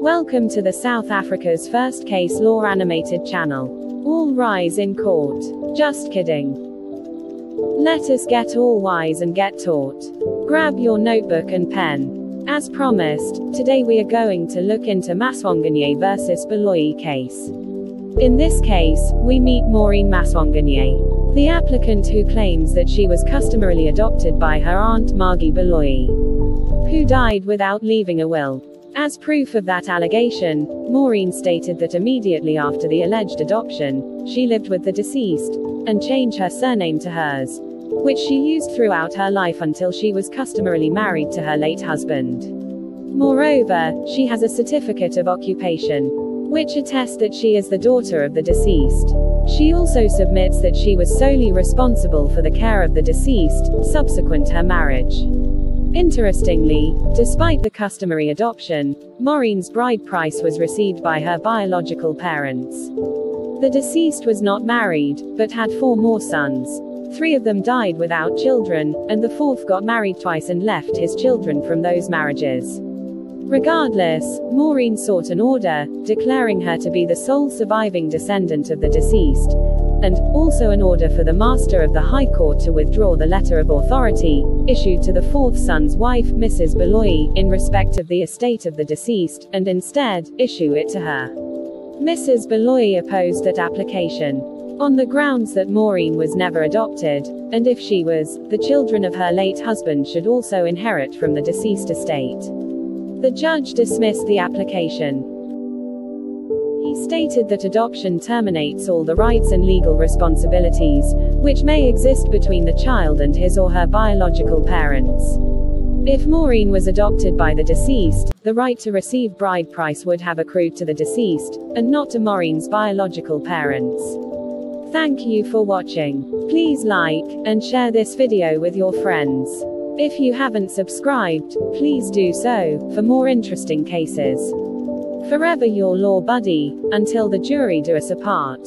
Welcome to the South Africa's first case law animated channel. All rise in court. Just kidding. Let us get all wise and get taught. Grab your notebook and pen. As promised, today we are going to look into Maswanganye versus Baloyi case. In this case, we meet Maureen Maswanganye, the applicant who claims that she was customarily adopted by her aunt Margie Baloyi, who died without leaving a will. As proof of that allegation, Maureen stated that immediately after the alleged adoption, she lived with the deceased, and changed her surname to hers, which she used throughout her life until she was customarily married to her late husband. Moreover, she has a certificate of occupation, which attests that she is the daughter of the deceased. She also submits that she was solely responsible for the care of the deceased, subsequent her marriage. Interestingly, despite the customary adoption, Maureen's bride price was received by her biological parents. The deceased was not married, but had four more sons. Three of them died without children, and the fourth got married twice and left his children from those marriages. Regardless, Maureen sought an order, declaring her to be the sole surviving descendant of the deceased, and also an order for the Master of the High Court to withdraw the letter of authority, issued to the fourth son's wife, Mrs. Baloyi, in respect of the estate of the deceased, and instead, issue it to her. Mrs. Baloyi opposed that application. On the grounds that Maureen was never adopted, and if she was, the children of her late husband should also inherit from the deceased estate. The judge dismissed the application. Stated that adoption terminates all the rights and legal responsibilities, which may exist between the child and his or her biological parents. If Maureen was adopted by the deceased, the right to receive bride price would have accrued to the deceased, and not to Maureen's biological parents. Thank you for watching. Please like, and share this video with your friends. If you haven't subscribed, please do so, for more interesting cases. Forever your law buddy, until the jury do us apart.